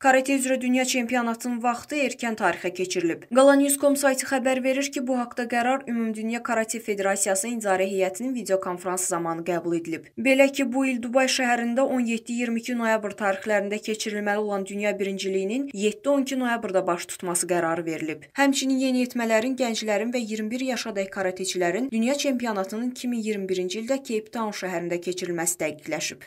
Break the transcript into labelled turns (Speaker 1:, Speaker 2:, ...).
Speaker 1: Karate üzrə dünya çempionatının vaxtı erkən tarixə keçirilib. Qalanews.com sayti xəbər verir ki, bu haqda qərar Ümumdünya Karate Federasiyası İdarə Heyətinin videokonfransı zamanı qəbul edilib. Belə ki, bu il Dubay şəhərində 17-22 noyabr tarixlərində keçirilməli olan dünya birinciliyinin 7-12 noyabrda baş tutması qərarı verilib. Həmçinin yeniyetmələrin, gənclərin və 21 yaşadək karateçilərin dünya çempionatının 2021-ci ildə Cape Town şəhərində keçirilməsi dəqiqləşib.